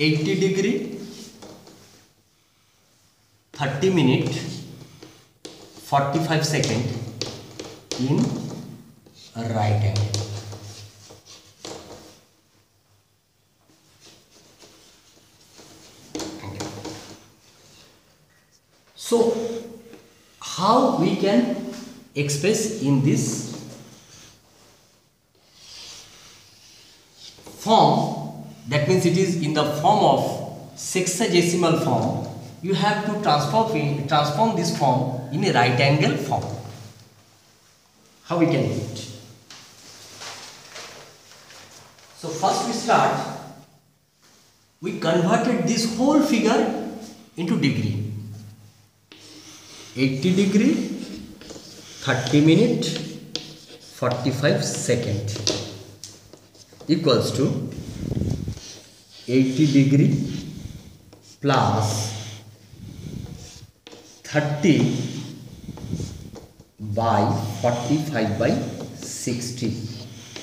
80 degree 30 minute 45 second in right angle. So how we can express in this form that means it is in the form of sexagesimal form. You have to transform in, transform this form in a right angle form. How we can do it? So first we start. We converted this whole figure into degree. 80 degree 30 minute 45 second equals to 80 degree plus 30 by 45 by 60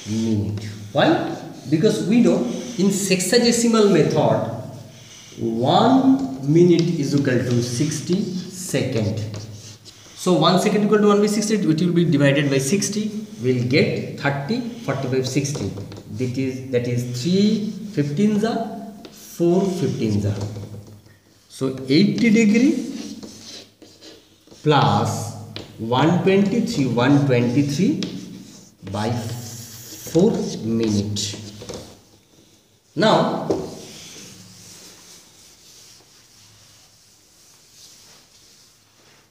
minute. Why? Because we know in sexagesimal method 1 minute is equal to 60 second. So 1 second equal to 1 by 60 which will be divided by 60 we'll get 30 45 60 that is that is 3 15s are 4 15s are so 80 degree plus 123 123 by 4 minute. Now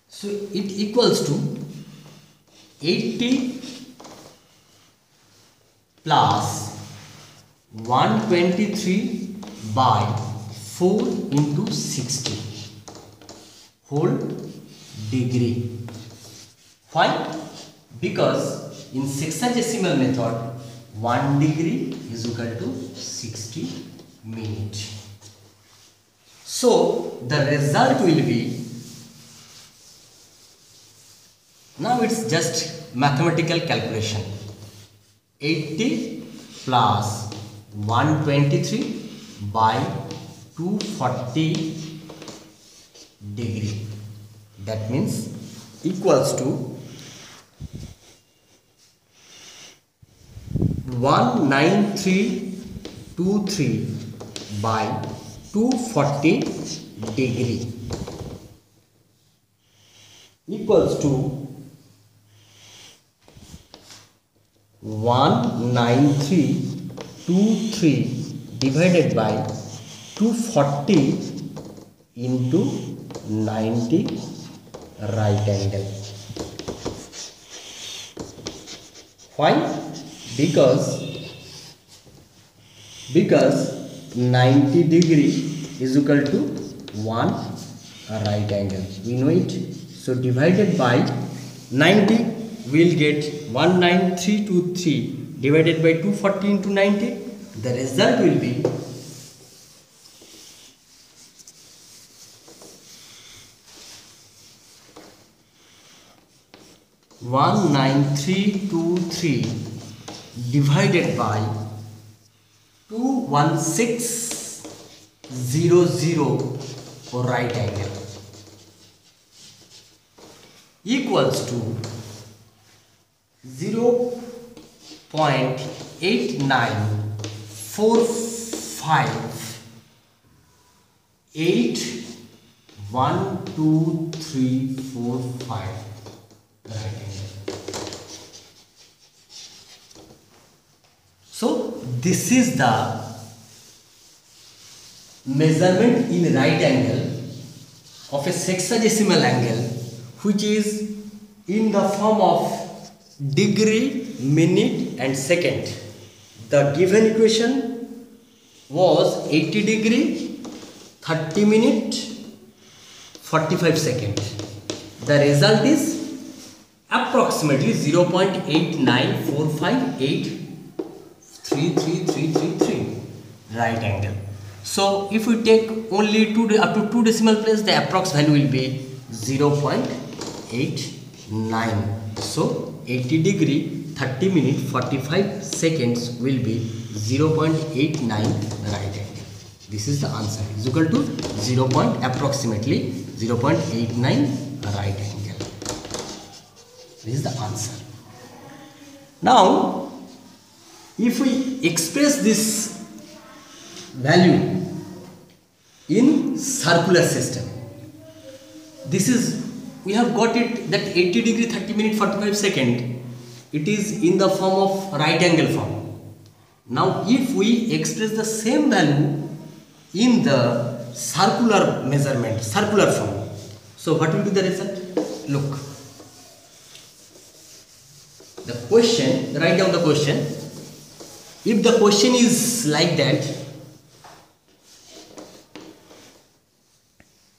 so it equals to 80 plus 123 by 4 into 60 whole degree. Why? Because in sexagesimal method 1 degree is equal to 60 minute so the result will be now it's just mathematical calculation. 80 plus 123 by 240 degree. That means equals to 19323 by 240 degree equals to 19323 divided by 240 into 90 right angle. Why? Because because 90 degree is equal to 1 right angle. We know it. So divided by 90 we'll get 19323 divided by 240 into 90 the result will be one nine three two three divided by two one six zero zero for right angle equals to zero point eight nine four five eight one two three four five right angle. So this is the measurement in right angle of a sexagesimal angle which is in the form of degree, minute and second. The given equation was 80 degree, 30 minute, 45 second. The result is approximately 0.894583333 right angle. So if we take only two up to two decimal places, the approx value will be 0.89. So 80 degree, 30 minute, 45 seconds will be 0.89 right angle. this is the answer. Is equal to 0 point approximately 0 0.89 right angle. This is the answer. Now if we express this value in circular system this is we have got it that 80 degree 30 minute 45 second. It is in the form of right angle form now if we express the same value in the circular measurement circular form so what will be the result? Look. The question write down the question. If the question is like that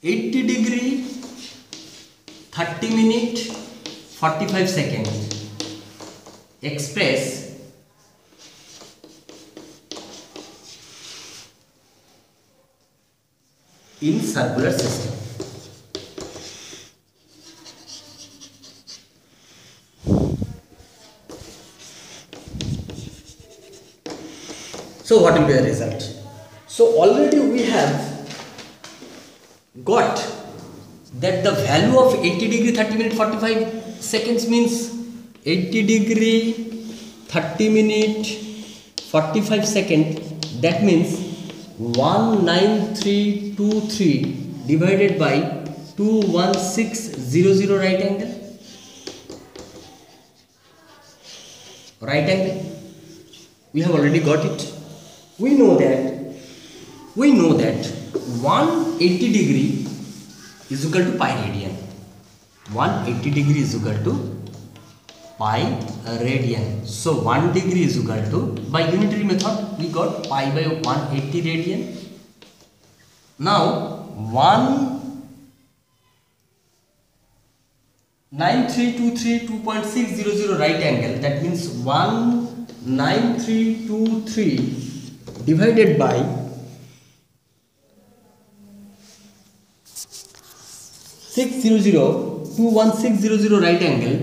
80 degree 30 minute 45 second express in circular system. So what will be the result? So already we have got that the value of 80 degree 30 minute 45 seconds means 80 degree 30 minute 45 second. That means 19323 divided by 21600 right angle. Right angle. We have already got it. We know that. We know that 180 degree is equal to pi radian. 180 degree is equal to pi radian so 1 degree is equal to by unitary method we got pi by 180 radian now 1 9323 2.600 right angle that means 19323 divided by 600 2160 right angle